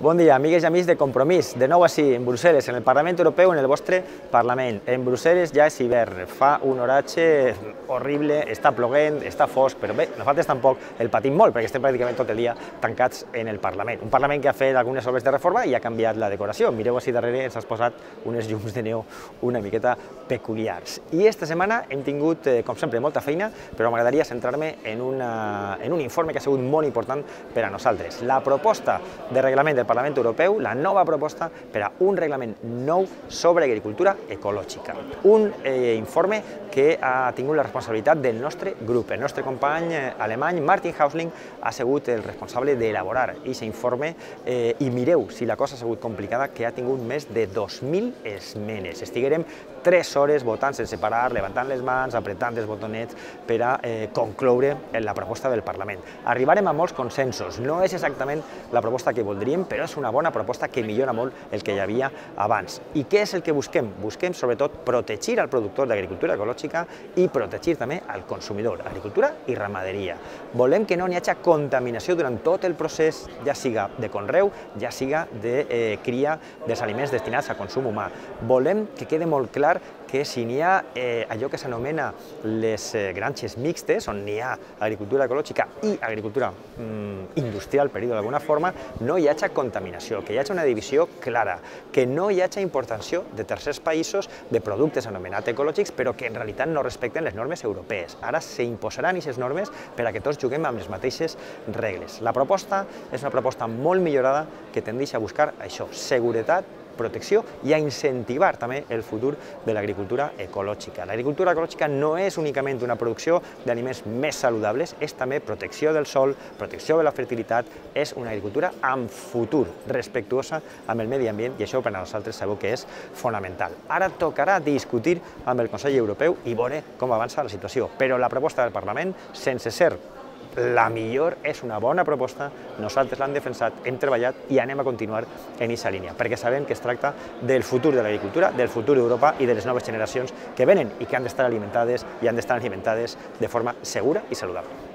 Bon dia, amigues i amics de Compromís. De nou així, en Brussel·les, en el Parlament Europeu, en el vostre Parlament. En Brussel·les ja és hivern, fa un oratge horrible, està ploguent, està fosc, però bé, nosaltres tampoc el patim molt, perquè estem pràcticament tot el dia tancats en el Parlament. Un Parlament que ha fet algunes obres de reforma i ha canviat la decoració. Mireu així darrere, ens has posat unes llums de neu una miqueta peculiars. I esta setmana hem tingut, eh, com sempre, molta feina, però m'agradaria centrar-me en, una, en un informe que ha sigut molt important per a nosaltres. La proposta de reglament del Parlament Europeu la nova proposta per a un reglament nou sobre agricultura ecològica. Un eh, informe que ha tingut la responsabilitat del nostre grup. El nostre company eh, alemany, Martin Hausling, ha sigut el responsable d'elaborar aquest informe eh, i mireu si la cosa ha sigut complicada, que ha tingut més de 2.000 esmenes. Estiguerem 3 hores votant sense parar, levantant les mans, apretant els botonets per a eh, concloure la proposta del Parlament. Arribarem a molts consensos. No és exactament la proposta que voldríem, però és una bona proposta que millora molt el que hi havia abans. I què és el que busquem? Busquem, sobretot, protegir al productor d'agricultura ecològica i protegir també al consumidor, agricultura i ramaderia. Volem que no n'hi hagi contaminació durant tot el procés, ja siga de conreu, ja siga de eh, cria dels aliments destinats a consum humà. Volem que quede molt clar que si n'hi ha eh, allò que s'anomena les eh, granges mixtes, on n'hi ha agricultura ecològica i agricultura mm, industrial, per dir-ho d'alguna forma, no hi hagi contaminació, que hi hagi una divisió clara, que no hi hagi importació de tercers països de productes anomenats ecològics, però que en realitat no respecten les normes europees. Ara s'imposaran aquestes normes per a que tots juguem amb les mateixes regles. La proposta és una proposta molt millorada que tendeix a buscar això, seguretat protecció i a incentivar també el futur de l'agricultura ecològica. L'agricultura ecològica no és únicament una producció d'aliments més saludables, és també protecció del sol, protecció de la fertilitat, és una agricultura amb futur, respectuosa amb el medi ambient i això per a nosaltres sabeu que és fonamental. Ara tocarà discutir amb el Consell Europeu i veure com avança la situació, però la proposta del Parlament, sense ser la millor és una bona proposta, nosaltres l'hem defensat, hem treballat i anem a continuar en aquesta línia, perquè sabem que es tracta del futur de l'agricultura, del futur d'Europa i de les noves generacions que venen i que han d'estar alimentades i han d'estar alimentades de forma segura i saludable.